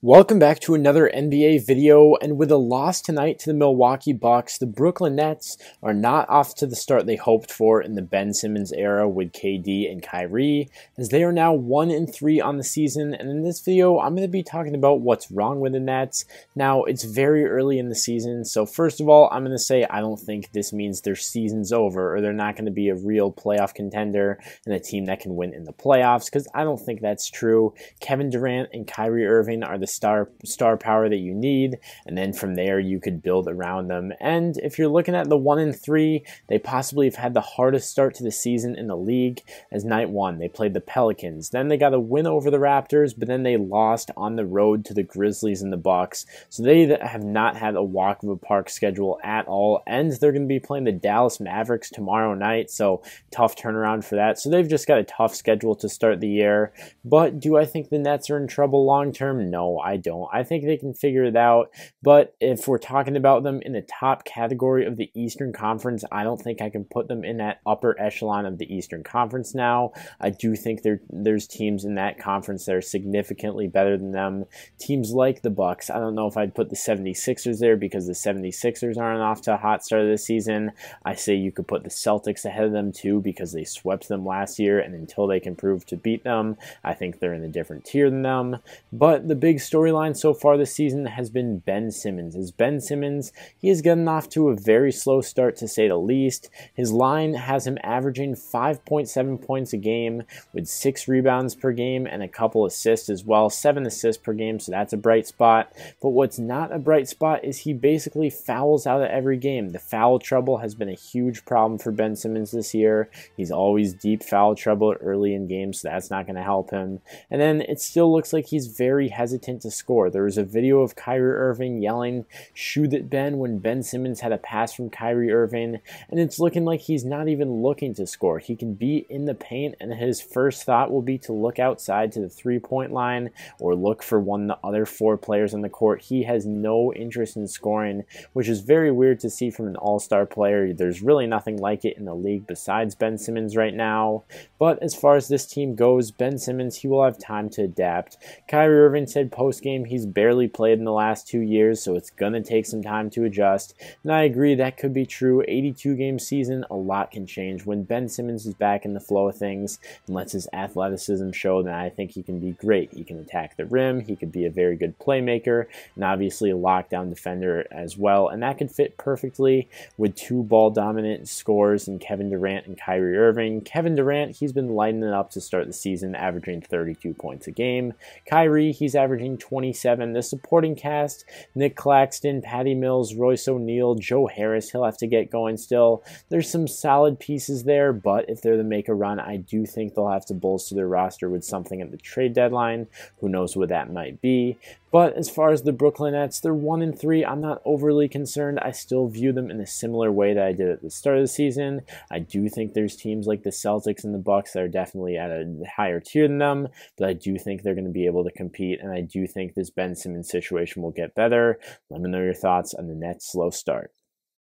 Welcome back to another NBA video, and with a loss tonight to the Milwaukee Bucks, the Brooklyn Nets are not off to the start they hoped for in the Ben Simmons era with KD and Kyrie, as they are now 1 and 3 on the season. And in this video, I'm going to be talking about what's wrong with the Nets. Now, it's very early in the season, so first of all, I'm going to say I don't think this means their season's over or they're not going to be a real playoff contender and a team that can win in the playoffs, because I don't think that's true. Kevin Durant and Kyrie Irving are the star star power that you need, and then from there you could build around them. And if you're looking at the one and three, they possibly have had the hardest start to the season in the league. As night one, they played the Pelicans, then they got a win over the Raptors, but then they lost on the road to the Grizzlies and the Bucks. So they have not had a walk of a park schedule at all, and they're going to be playing the Dallas Mavericks tomorrow night. So tough turnaround for that. So they've just got a tough schedule to start the year. But do I think the Nets are in trouble long term? No, I don't. I think they can figure it out. But if we're talking about them in the top category of the Eastern Conference, I don't think I can put them in that upper echelon of the Eastern Conference now. I do think there there's teams in that conference that are significantly better than them. Teams like the Bucks. I don't know if I'd put the 76ers there because the 76ers aren't off to a hot start of the season. I say you could put the Celtics ahead of them too because they swept them last year and until they can prove to beat them, I think they're in a different tier than them. But the big storyline so far this season has been Ben Simmons. As Ben Simmons, he has gotten off to a very slow start to say the least. His line has him averaging 5.7 points a game with six rebounds per game and a couple assists as well, seven assists per game, so that's a bright spot. But what's not a bright spot is he basically fouls out of every game. The foul trouble has been a huge problem for Ben Simmons this year. He's always deep foul trouble early in games, so that's not going to help him. And then it still looks like he's very hesitant to score. There was a video of Kyrie Irving yelling, shoot it, Ben, when Ben Simmons had a pass from Kyrie Irving, and it's looking like he's not even looking to score. He can be in the paint, and his first thought will be to look outside to the three point line or look for one of the other four players on the court. He has no interest in scoring, which is very weird to see from an all star player. There's really nothing like it in the league besides Ben Simmons right now. But as far as this team goes, Ben Simmons, he will have time to adapt. Kyrie Irving said post post game. He's barely played in the last two years, so it's going to take some time to adjust. And I agree that could be true. 82 game season, a lot can change. When Ben Simmons is back in the flow of things and lets his athleticism show, then I think he can be great. He can attack the rim, he could be a very good playmaker, and obviously a lockdown defender as well. And that could fit perfectly with two ball dominant scores in Kevin Durant and Kyrie Irving. Kevin Durant, he's been lighting it up to start the season, averaging 32 points a game. Kyrie, he's averaging 27. The supporting cast Nick Claxton, Patty Mills, Royce O'Neale, Joe Harris. He'll have to get going still. There's some solid pieces there, but if they're to make a run, I do think they'll have to bolster their roster with something at the trade deadline. Who knows what that might be. But as far as the Brooklyn Nets, they're one and three. I'm not overly concerned. I still view them in a similar way that I did at the start of the season. I do think there's teams like the Celtics and the Bucks that are definitely at a higher tier than them, but I do think they're going to be able to compete, and I do think this Ben Simmons situation will get better. Let me know your thoughts on the Nets' slow start.